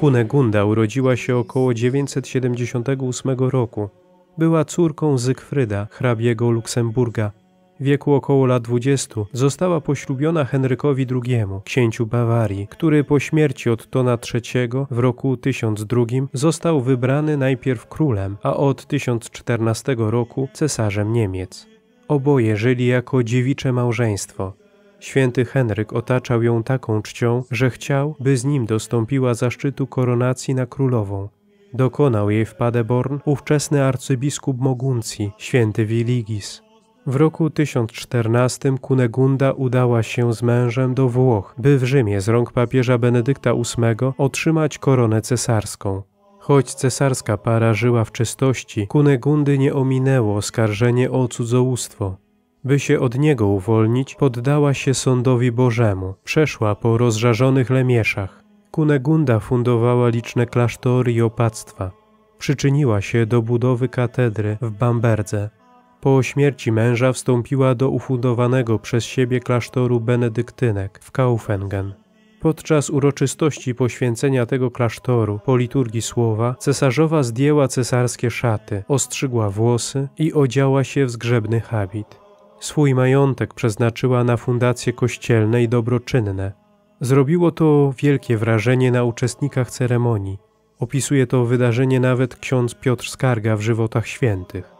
Kunegunda urodziła się około 978 roku. Była córką Zygfryda, hrabiego Luksemburga. W wieku około lat 20 została poślubiona Henrykowi II, księciu Bawarii, który po śmierci Ottona III w roku 1002 został wybrany najpierw królem, a od 1014 roku cesarzem Niemiec. Oboje żyli jako dziewicze małżeństwo. Święty Henryk otaczał ją taką czcią, że chciał, by z nim dostąpiła zaszczytu koronacji na królową. Dokonał jej w Paderborn ówczesny arcybiskup Moguncji, święty Wiligis. W roku 1014 Kunegunda udała się z mężem do Włoch, by w Rzymie z rąk papieża Benedykta VIII otrzymać koronę cesarską. Choć cesarska para żyła w czystości, Kunegundy nie ominęło oskarżenie o cudzołóstwo. By się od niego uwolnić, poddała się sądowi Bożemu, przeszła po rozżarzonych lemieszach. Kunegunda fundowała liczne klasztory i opactwa. Przyczyniła się do budowy katedry w Bamberdze. Po śmierci męża wstąpiła do ufundowanego przez siebie klasztoru benedyktynek w Kaufengen. Podczas uroczystości poświęcenia tego klasztoru po liturgii słowa cesarzowa zdjęła cesarskie szaty, ostrzygła włosy i odziała się w zgrzebny habit. Swój majątek przeznaczyła na fundacje kościelne i dobroczynne. Zrobiło to wielkie wrażenie na uczestnikach ceremonii. Opisuje to wydarzenie nawet ksiądz Piotr Skarga w żywotach świętych.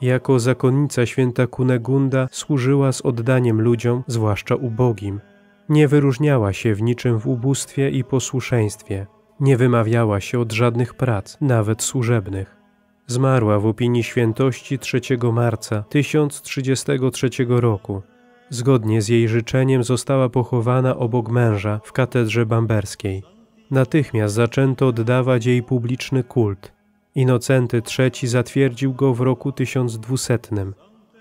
Jako zakonnica święta Kunegunda służyła z oddaniem ludziom, zwłaszcza ubogim. Nie wyróżniała się w niczym w ubóstwie i posłuszeństwie. Nie wymawiała się od żadnych prac, nawet służebnych. Zmarła w opinii świętości 3 marca 1033 roku. Zgodnie z jej życzeniem została pochowana obok męża w katedrze bamberskiej. Natychmiast zaczęto oddawać jej publiczny kult. Inocenty III zatwierdził go w roku 1200.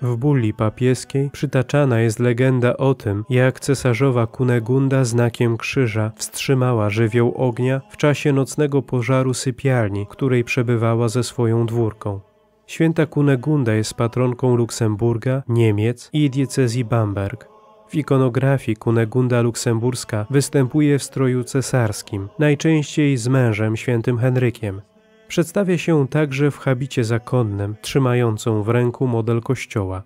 W bulli papieskiej przytaczana jest legenda o tym, jak cesarzowa Kunegunda znakiem krzyża wstrzymała żywioł ognia w czasie nocnego pożaru sypialni, której przebywała ze swoją dwórką. Święta Kunegunda jest patronką Luksemburga, Niemiec i diecezji Bamberg. W ikonografii Kunegunda luksemburska występuje w stroju cesarskim, najczęściej z mężem świętym Henrykiem. Przedstawia się także w habicie zakonnym, trzymającą w ręku model kościoła.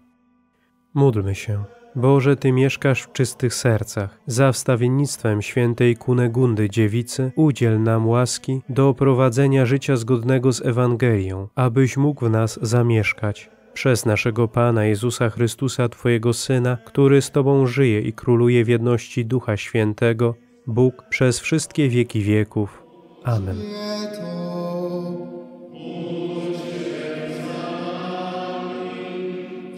Módlmy się. Boże, Ty mieszkasz w czystych sercach. Za wstawiennictwem świętej Kunegundy Dziewicy udziel nam łaski do prowadzenia życia zgodnego z Ewangelią, abyś mógł w nas zamieszkać. Przez naszego Pana Jezusa Chrystusa, Twojego Syna, który z Tobą żyje i króluje w jedności Ducha Świętego, Bóg przez wszystkie wieki wieków. Amen.